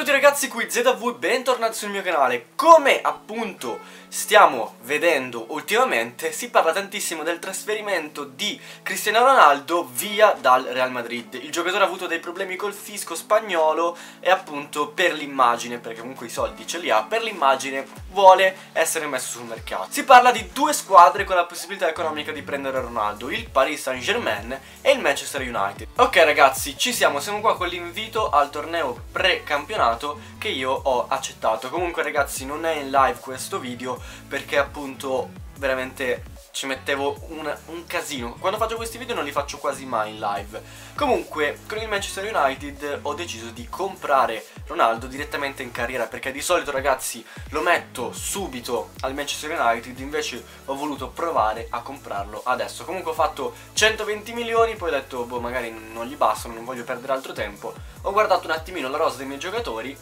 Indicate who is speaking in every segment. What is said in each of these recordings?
Speaker 1: A tutti ragazzi, qui ZV, bentornati sul mio canale. Come appunto stiamo vedendo ultimamente, si parla tantissimo del trasferimento di Cristiano Ronaldo via dal Real Madrid. Il giocatore ha avuto dei problemi col fisco spagnolo e appunto per l'immagine, perché comunque i soldi ce li ha, per l'immagine vuole essere messo sul mercato. Si parla di due squadre con la possibilità economica di prendere Ronaldo, il Paris Saint Germain e il Manchester United. Ok ragazzi, ci siamo, siamo qua con l'invito al torneo pre-campionato campionato che io ho accettato. Comunque ragazzi non è in live questo video perché appunto veramente ci mettevo un, un, casino. Quando faccio questi video non li faccio quasi mai in live. Comunque con il Manchester United ho deciso di comprare Ronaldo direttamente in carriera Perché di solito ragazzi lo metto subito al Manchester United Invece ho voluto provare a comprarlo adesso. Comunque ho fatto 120 milioni Poi ho detto boh magari non gli bastano Non voglio perdere altro tempo. Ho guardato un attimino la rosa dei miei giocatori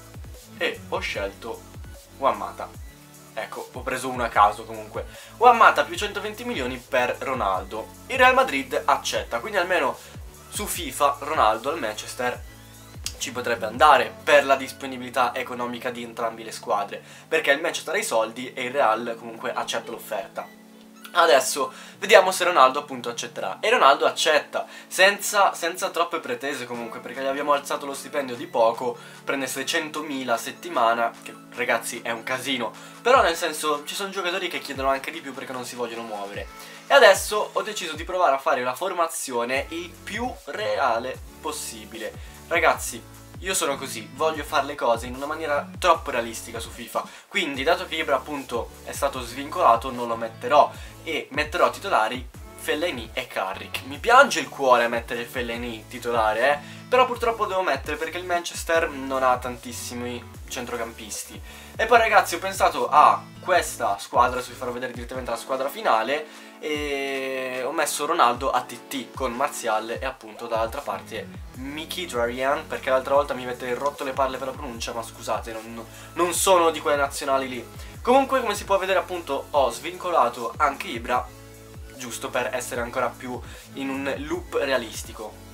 Speaker 1: E ho scelto Wammata Ecco, ho preso uno a caso comunque. Wammata più 120 milioni per Ronaldo. Il Real Madrid accetta, quindi almeno su FIFA Ronaldo al Manchester ci potrebbe andare per la disponibilità economica di entrambe le squadre, perché il Manchester ha i soldi e il Real comunque accetta l'offerta. Adesso vediamo se Ronaldo appunto accetterà. E Ronaldo accetta senza, senza, troppe pretese comunque Perché gli abbiamo alzato lo stipendio di poco Prende 600.000 a settimana Che ragazzi è un casino. Però nel senso ci sono giocatori che chiedono anche di più perché non si vogliono muovere. E adesso ho deciso di provare a fare la formazione il più reale possibile. Ragazzi io sono così, voglio fare le cose in una maniera troppo realistica su FIFA. Quindi dato che Ibra appunto è stato svincolato non lo metterò. E metterò titolari Fellini e Carrick. Mi piange il cuore mettere Fellini titolare eh Però purtroppo devo mettere perché il Manchester non ha tantissimi centrocampisti. E poi ragazzi ho pensato a questa squadra, adesso vi farò vedere direttamente la squadra finale e ho messo Ronaldo a TT con Marzial e appunto dall'altra parte Miki Drarian perché l'altra volta mi avete rotto le palle per la pronuncia ma scusate non, non sono di quelle nazionali lì. Comunque come si può vedere appunto ho svincolato anche Ibra giusto per essere ancora più in un loop realistico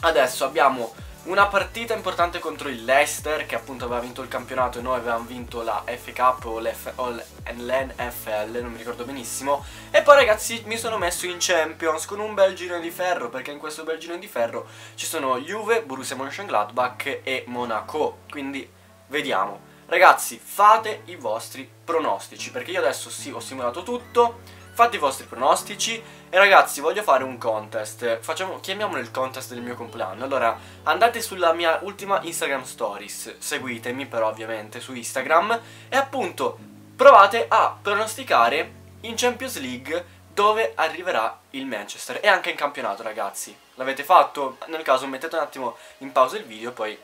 Speaker 1: adesso abbiamo una partita importante contro il Leicester che appunto aveva vinto il campionato e noi avevamo vinto la FA Cup o l'NFL, non mi ricordo benissimo. E poi ragazzi mi sono messo in Champions con un bel giro di ferro perché in questo bel giro di ferro ci sono Juve, Borussia Mönchengladbach e Monaco. Quindi vediamo. Ragazzi fate i vostri pronostici perché io adesso sì ho simulato tutto fate i vostri pronostici e ragazzi voglio fare un contest, Facciamo, chiamiamolo il contest del mio compleanno, allora andate sulla mia ultima Instagram stories, seguitemi però ovviamente su Instagram. E appunto provate a pronosticare in Champions League dove arriverà il Manchester. E anche in campionato ragazzi, l'avete fatto? Nel caso mettete un attimo in pausa il video e poi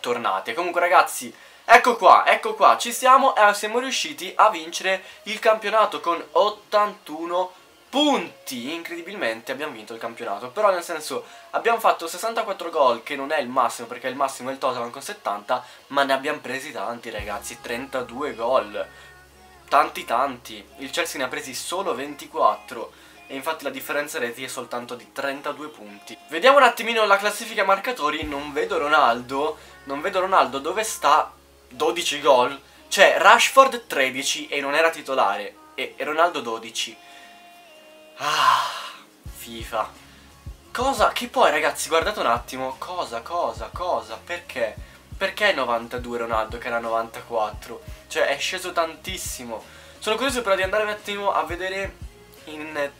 Speaker 1: tornate, comunque ragazzi Ecco qua, ecco qua, ci siamo e siamo riusciti a vincere il campionato con 81 punti. Incredibilmente abbiamo vinto il campionato Però nel senso abbiamo fatto 64 gol Che non è il massimo perché il massimo è il Tottenham con 70 Ma ne abbiamo presi tanti ragazzi 32 gol. Tanti tanti. Il Chelsea ne ha presi solo 24 e infatti la differenza reti è soltanto di 32 punti. Vediamo un attimino la classifica marcatori, non vedo Ronaldo, non vedo Ronaldo dove sta 12 gol. Cioè, Rashford 13 e non era titolare. E, Ronaldo 12. Ah, FIFA. Cosa? Che poi, ragazzi, guardate un attimo. Cosa, cosa, cosa? Perché? Perché 92 Ronaldo che era 94? Cioè, è sceso tantissimo. Sono curioso però di andare un attimo a vedere in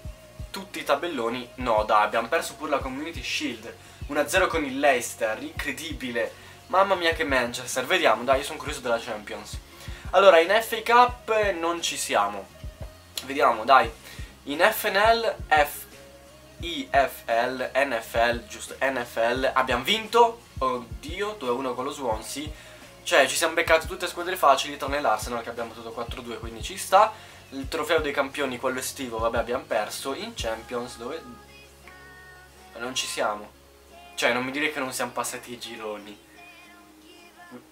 Speaker 1: tutti i tabelloni. No, dai, abbiamo perso pure la Community Shield. 1-0 con il Leicester, incredibile. Mamma mia che Manchester, vediamo, dai, io sono curioso della Champions. Allora, in FA Cup non ci siamo. Vediamo, dai. In FNL, F, IFL, NFL, giusto, NFL, abbiamo vinto. Oddio, 2-1 con lo Swansea. Cioè, ci siamo beccati tutte squadre facili, tranne l'Arsenal che abbiamo battuto 4-2, quindi ci sta. Il trofeo dei campioni, quello estivo, vabbè, abbiamo perso. In Champions, dove... Non ci siamo. Cioè, non mi dire che non siamo passati i gironi.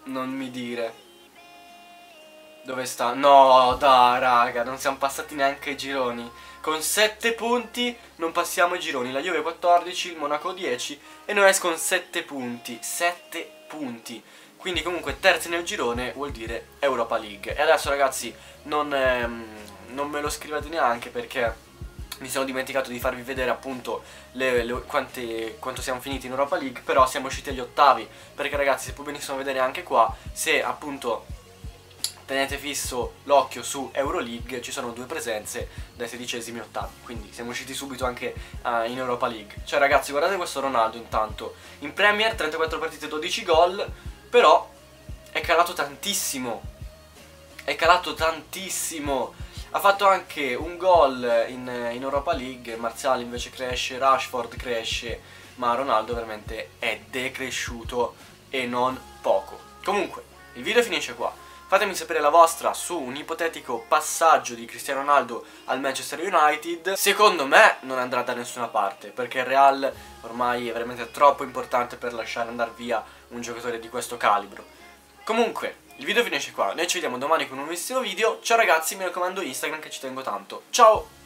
Speaker 1: Non mi dire. Dove sta? No, da raga, non siamo passati neanche i gironi. Con 7 punti non passiamo i gironi. La Juve 14, il Monaco 10 e noi con 7 punti. 7 punti. quindi comunque terzi nel girone vuol dire Europa League. E adesso ragazzi non, ehm, non me lo scrivete neanche perché mi sono dimenticato di farvi vedere appunto le, le, quante, quanto siamo finiti in Europa League, però siamo usciti agli ottavi, perché ragazzi si può benissimo vedere anche qua, se appunto tenete fisso l'occhio su Euroleague, ci sono due presenze dai sedicesimi ottavi, quindi siamo usciti subito anche uh, in Europa League. Cioè ragazzi guardate questo Ronaldo intanto, in Premier 34 partite 12 gol, però è calato tantissimo, è calato tantissimo ha fatto anche un gol in, in Europa League, Marziali invece cresce, Rashford cresce, ma Ronaldo veramente è decresciuto e non poco. Comunque, il video finisce qua. Fatemi sapere la vostra su un ipotetico passaggio di Cristiano Ronaldo al Manchester United. Secondo me non andrà da nessuna parte, perché il Real ormai è veramente troppo importante per lasciare andare via un giocatore di questo calibro. Comunque, il video finisce qua, noi ci vediamo domani con un nuovissimo video, ciao ragazzi, mi raccomando Instagram che ci tengo tanto, ciao!